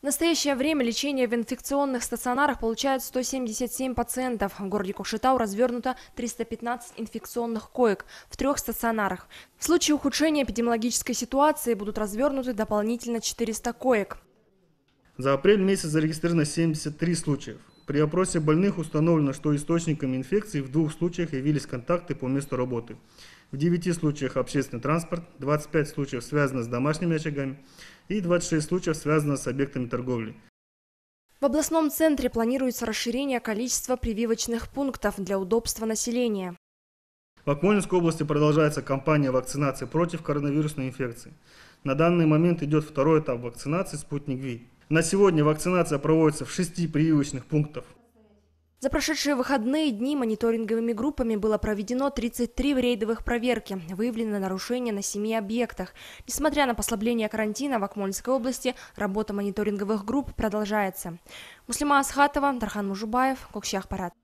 В настоящее время лечение в инфекционных стационарах получают 177 пациентов. В городе Кокшетау развернуто 315 инфекционных коек в трех стационарах. В случае ухудшения эпидемиологической ситуации будут развернуты дополнительно 400 коек. За апрель месяц зарегистрировано 73 случаев. При опросе больных установлено, что источниками инфекции в двух случаях явились контакты по месту работы. В 9 случаях общественный транспорт, 25 случаев связано с домашними очагами и 26 случаев связано с объектами торговли. В областном центре планируется расширение количества прививочных пунктов для удобства населения. В Акмолинской области продолжается кампания вакцинации против коронавирусной инфекции. На данный момент идет второй этап вакцинации «Спутник Ви». На сегодня вакцинация проводится в шести прививочных пунктах. За прошедшие выходные дни мониторинговыми группами было проведено 33 рейдовых проверки. Выявлены нарушения на семи объектах. Несмотря на послабление карантина в Акмольской области, работа мониторинговых групп продолжается. Муслима Асхатова, Дархан Мужубаев, Кокщах Парад.